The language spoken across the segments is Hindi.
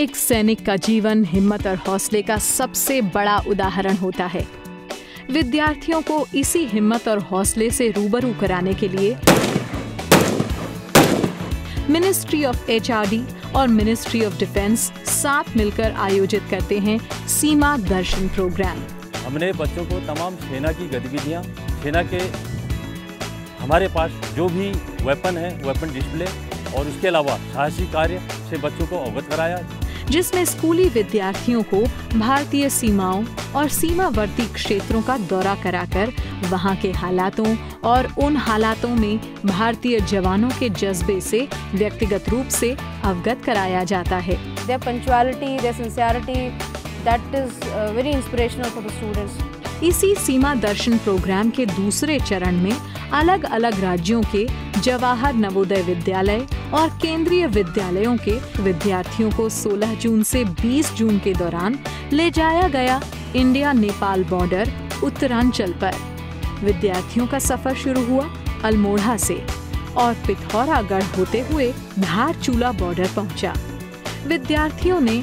एक सैनिक का जीवन हिम्मत और हौसले का सबसे बड़ा उदाहरण होता है। विद्यार्थियों को इसी हिम्मत और हौसले से रूबरू कराने के लिए मिनिस्ट्री ऑफ़ एचआरडी और मिनिस्ट्री ऑफ़ डिफेंस साथ मिलकर आयोजित करते हैं सीमा दर्शन प्रोग्राम। हमने बच्चों को तमाम सेना की गतिविधियाँ, सेना के हमारे पास जो भी वेपन है वेपन डिस्प्ले और उसके अलावा साहसी कार्य से बच्चों को अवगत कराया। जिसमें स्कूली विद्यार्थियों को भारतीय सीमाओं और सीमावर्ती क्षेत्रों का दौरा कराकर वहाँ के हालातों और उन हालातों में भारतीय जवानों के जज्बे से व्यक्तिगत रूप से अवगत कराया जाता है. इसी सीमा दर्शन प्रोग्राम के दूसरे चरण में अलग अलग राज्यों के जवाहर नवोदय विद्यालय और केंद्रीय विद्यालयों के विद्यार्थियों को 16 जून से 20 जून के दौरान ले जाया गया इंडिया नेपाल बॉर्डर उत्तरांचल पर। विद्यार्थियों का सफ़र शुरू हुआ अल्मोड़ा से और पिथौरागढ़ होते हुए धारचूला बॉर्डर पहुँचा। विद्यार्थियों ने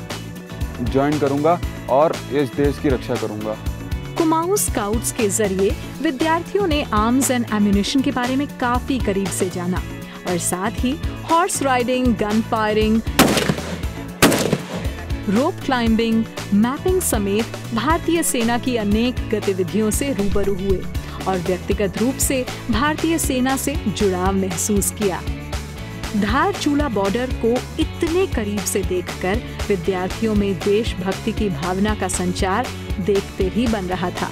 ज्वाइन करूँगा और इस देश की रक्षा करूँगा। कुमाऊं स्काउट्स के ज़रिए विद्यार्थियों ने आर्म्स एंड एम्यूनिशन के बारे में काफ़ी करीब से जाना और साथ ही horse riding, gun firing, rope climbing, mapping समेत भारतीय सेना की अनेक गतिविधियों से रूबरू हुए और व्यक्तिगत रूप से भारतीय सेना से जुड़ाव महसूस किया। धारचूला बॉर्डर को इतने करीब से देखकर विद्यार्थियों में देशभक्ति की भावना का संचार देखते ही बन रहा था।